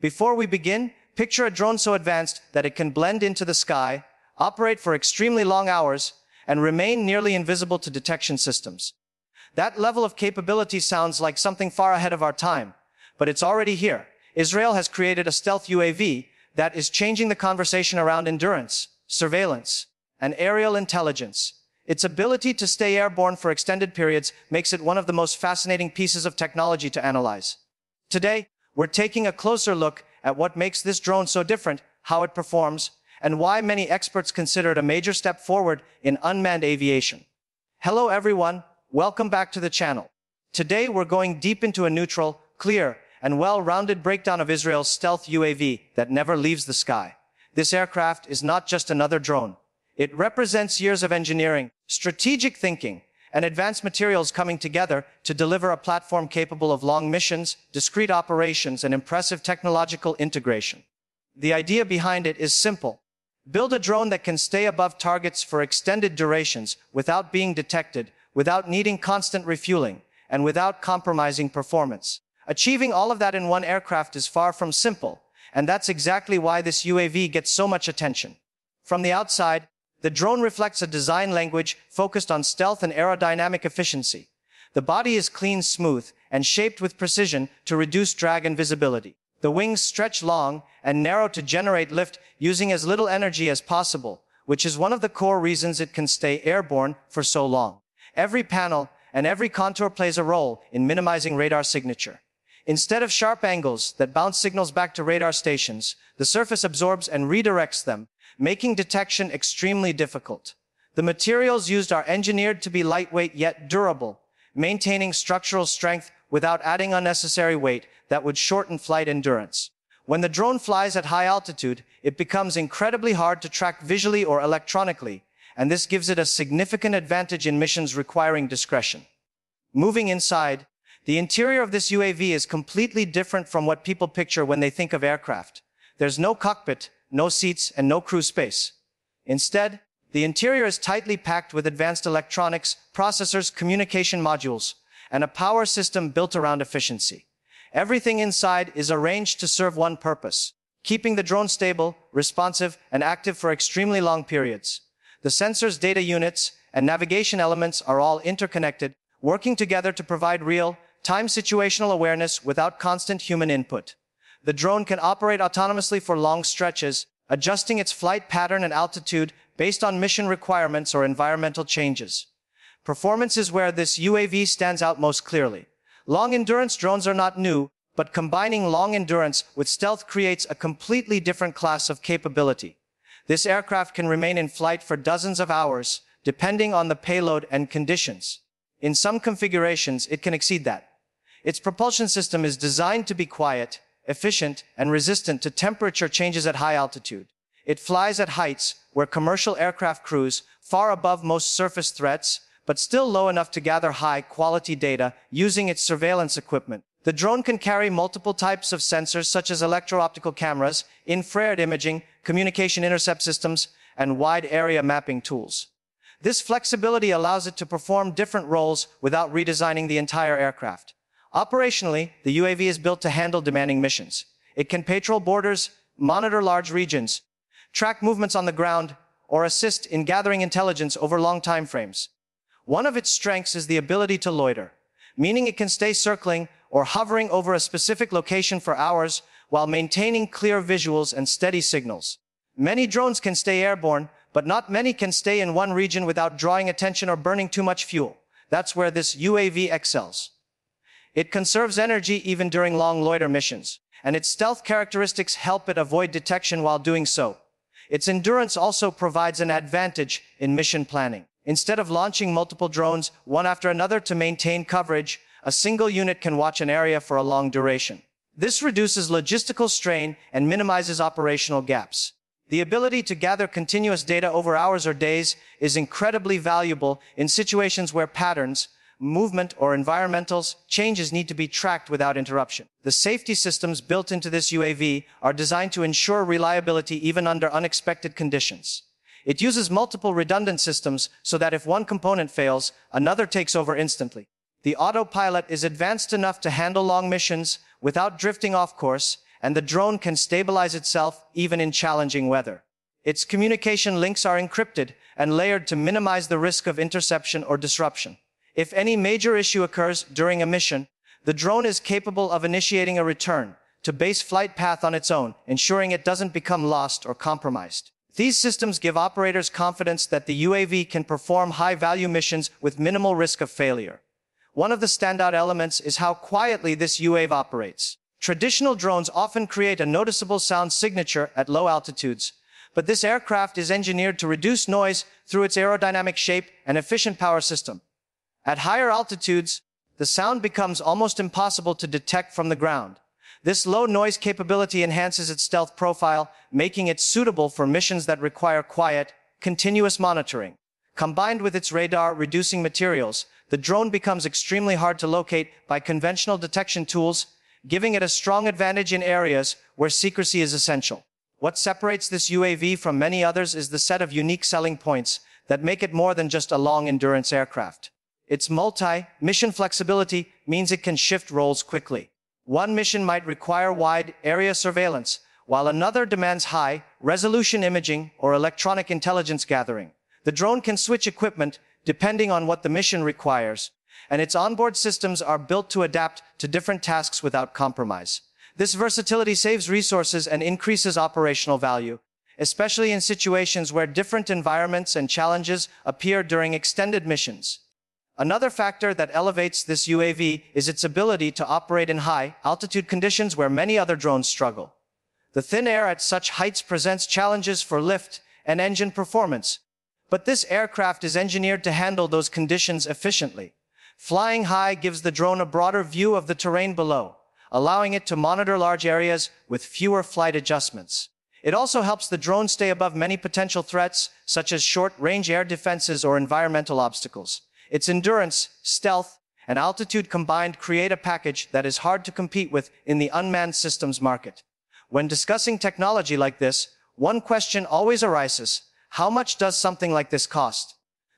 Before we begin, picture a drone so advanced that it can blend into the sky, operate for extremely long hours, and remain nearly invisible to detection systems. That level of capability sounds like something far ahead of our time, but it's already here. Israel has created a stealth UAV that is changing the conversation around endurance, surveillance, and aerial intelligence. Its ability to stay airborne for extended periods makes it one of the most fascinating pieces of technology to analyze. Today, we're taking a closer look at what makes this drone so different, how it performs, and why many experts consider it a major step forward in unmanned aviation. Hello everyone, welcome back to the channel. Today we're going deep into a neutral, clear, and well-rounded breakdown of Israel's stealth UAV that never leaves the sky. This aircraft is not just another drone. It represents years of engineering, strategic thinking, and advanced materials coming together to deliver a platform capable of long missions, discrete operations, and impressive technological integration. The idea behind it is simple. Build a drone that can stay above targets for extended durations without being detected, without needing constant refueling, and without compromising performance. Achieving all of that in one aircraft is far from simple, and that's exactly why this UAV gets so much attention. From the outside, the drone reflects a design language focused on stealth and aerodynamic efficiency. The body is clean, smooth, and shaped with precision to reduce drag and visibility. The wings stretch long and narrow to generate lift using as little energy as possible, which is one of the core reasons it can stay airborne for so long. Every panel and every contour plays a role in minimizing radar signature. Instead of sharp angles that bounce signals back to radar stations, the surface absorbs and redirects them, making detection extremely difficult. The materials used are engineered to be lightweight yet durable, maintaining structural strength without adding unnecessary weight that would shorten flight endurance. When the drone flies at high altitude, it becomes incredibly hard to track visually or electronically, and this gives it a significant advantage in missions requiring discretion. Moving inside, the interior of this UAV is completely different from what people picture when they think of aircraft. There's no cockpit, no seats, and no crew space. Instead, the interior is tightly packed with advanced electronics, processors, communication modules, and a power system built around efficiency. Everything inside is arranged to serve one purpose, keeping the drone stable, responsive, and active for extremely long periods. The sensors, data units, and navigation elements are all interconnected, working together to provide real, time situational awareness without constant human input. The drone can operate autonomously for long stretches, adjusting its flight pattern and altitude based on mission requirements or environmental changes. Performance is where this UAV stands out most clearly. Long endurance drones are not new, but combining long endurance with stealth creates a completely different class of capability. This aircraft can remain in flight for dozens of hours, depending on the payload and conditions. In some configurations, it can exceed that. Its propulsion system is designed to be quiet, efficient, and resistant to temperature changes at high altitude. It flies at heights where commercial aircraft cruise far above most surface threats but still low enough to gather high quality data using its surveillance equipment. The drone can carry multiple types of sensors such as electro-optical cameras, infrared imaging, communication intercept systems, and wide area mapping tools. This flexibility allows it to perform different roles without redesigning the entire aircraft. Operationally, the UAV is built to handle demanding missions. It can patrol borders, monitor large regions, track movements on the ground, or assist in gathering intelligence over long time frames. One of its strengths is the ability to loiter, meaning it can stay circling or hovering over a specific location for hours while maintaining clear visuals and steady signals. Many drones can stay airborne, but not many can stay in one region without drawing attention or burning too much fuel. That's where this UAV excels. It conserves energy even during long loiter missions, and its stealth characteristics help it avoid detection while doing so. Its endurance also provides an advantage in mission planning. Instead of launching multiple drones, one after another to maintain coverage, a single unit can watch an area for a long duration. This reduces logistical strain and minimizes operational gaps. The ability to gather continuous data over hours or days is incredibly valuable in situations where patterns, movement, or environmental changes need to be tracked without interruption. The safety systems built into this UAV are designed to ensure reliability even under unexpected conditions. It uses multiple redundant systems so that if one component fails, another takes over instantly. The autopilot is advanced enough to handle long missions without drifting off course, and the drone can stabilize itself even in challenging weather. Its communication links are encrypted and layered to minimize the risk of interception or disruption. If any major issue occurs during a mission, the drone is capable of initiating a return to base flight path on its own, ensuring it doesn't become lost or compromised. These systems give operators confidence that the UAV can perform high-value missions with minimal risk of failure. One of the standout elements is how quietly this UAV operates. Traditional drones often create a noticeable sound signature at low altitudes, but this aircraft is engineered to reduce noise through its aerodynamic shape and efficient power system. At higher altitudes, the sound becomes almost impossible to detect from the ground. This low noise capability enhances its stealth profile, making it suitable for missions that require quiet, continuous monitoring. Combined with its radar reducing materials, the drone becomes extremely hard to locate by conventional detection tools, giving it a strong advantage in areas where secrecy is essential. What separates this UAV from many others is the set of unique selling points that make it more than just a long endurance aircraft. Its multi-mission flexibility means it can shift roles quickly. One mission might require wide area surveillance, while another demands high resolution imaging or electronic intelligence gathering. The drone can switch equipment depending on what the mission requires, and its onboard systems are built to adapt to different tasks without compromise. This versatility saves resources and increases operational value, especially in situations where different environments and challenges appear during extended missions. Another factor that elevates this UAV is its ability to operate in high altitude conditions where many other drones struggle. The thin air at such heights presents challenges for lift and engine performance, but this aircraft is engineered to handle those conditions efficiently. Flying high gives the drone a broader view of the terrain below, allowing it to monitor large areas with fewer flight adjustments. It also helps the drone stay above many potential threats, such as short-range air defenses or environmental obstacles. Its endurance, stealth, and altitude combined create a package that is hard to compete with in the unmanned systems market. When discussing technology like this, one question always arises. How much does something like this cost?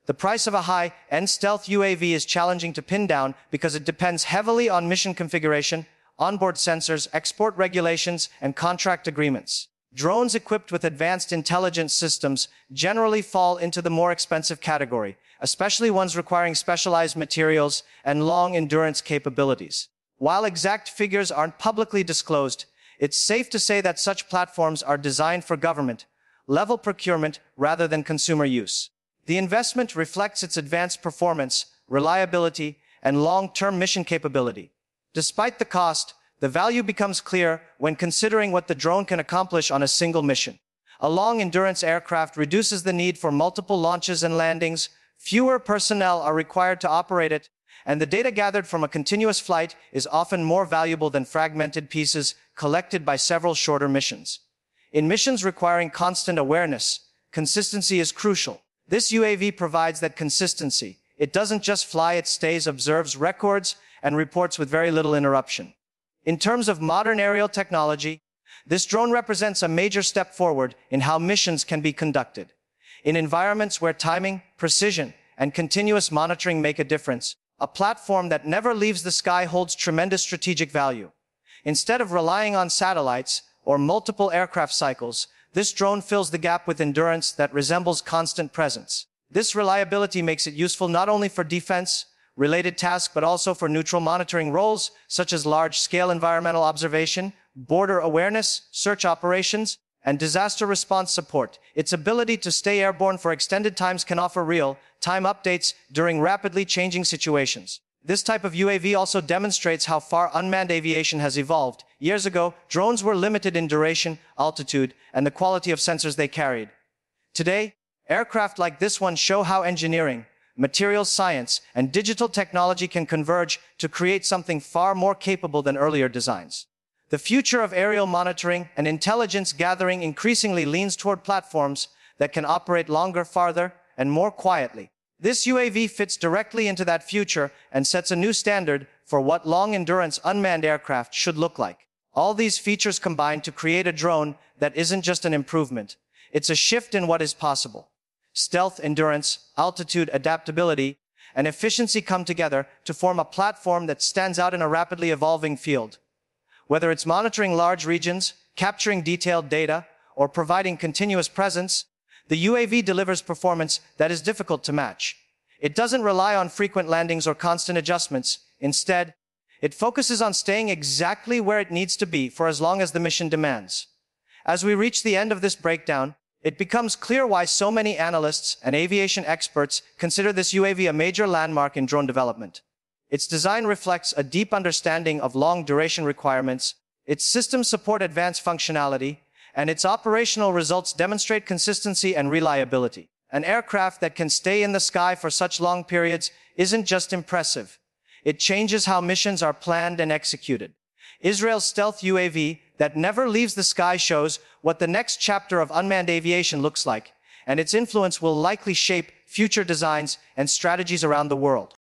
The price of a high-end stealth UAV is challenging to pin down because it depends heavily on mission configuration, onboard sensors, export regulations, and contract agreements. Drones equipped with advanced intelligence systems generally fall into the more expensive category, especially ones requiring specialized materials and long endurance capabilities. While exact figures aren't publicly disclosed, it's safe to say that such platforms are designed for government level procurement rather than consumer use. The investment reflects its advanced performance, reliability, and long-term mission capability. Despite the cost, the value becomes clear when considering what the drone can accomplish on a single mission. A long endurance aircraft reduces the need for multiple launches and landings, Fewer personnel are required to operate it, and the data gathered from a continuous flight is often more valuable than fragmented pieces collected by several shorter missions. In missions requiring constant awareness, consistency is crucial. This UAV provides that consistency. It doesn't just fly, it stays, observes, records, and reports with very little interruption. In terms of modern aerial technology, this drone represents a major step forward in how missions can be conducted. In environments where timing, precision, and continuous monitoring make a difference, a platform that never leaves the sky holds tremendous strategic value. Instead of relying on satellites or multiple aircraft cycles, this drone fills the gap with endurance that resembles constant presence. This reliability makes it useful not only for defense, related tasks, but also for neutral monitoring roles, such as large-scale environmental observation, border awareness, search operations, and disaster response support. Its ability to stay airborne for extended times can offer real time updates during rapidly changing situations. This type of UAV also demonstrates how far unmanned aviation has evolved. Years ago, drones were limited in duration, altitude, and the quality of sensors they carried. Today, aircraft like this one show how engineering, materials science, and digital technology can converge to create something far more capable than earlier designs. The future of aerial monitoring and intelligence gathering increasingly leans toward platforms that can operate longer, farther, and more quietly. This UAV fits directly into that future and sets a new standard for what long-endurance unmanned aircraft should look like. All these features combine to create a drone that isn't just an improvement. It's a shift in what is possible. Stealth, endurance, altitude, adaptability, and efficiency come together to form a platform that stands out in a rapidly evolving field. Whether it's monitoring large regions, capturing detailed data, or providing continuous presence, the UAV delivers performance that is difficult to match. It doesn't rely on frequent landings or constant adjustments. Instead, it focuses on staying exactly where it needs to be for as long as the mission demands. As we reach the end of this breakdown, it becomes clear why so many analysts and aviation experts consider this UAV a major landmark in drone development. Its design reflects a deep understanding of long duration requirements, its systems support advanced functionality, and its operational results demonstrate consistency and reliability. An aircraft that can stay in the sky for such long periods isn't just impressive. It changes how missions are planned and executed. Israel's stealth UAV that never leaves the sky shows what the next chapter of unmanned aviation looks like, and its influence will likely shape future designs and strategies around the world.